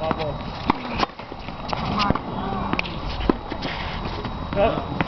Bubble. Come on. Oh.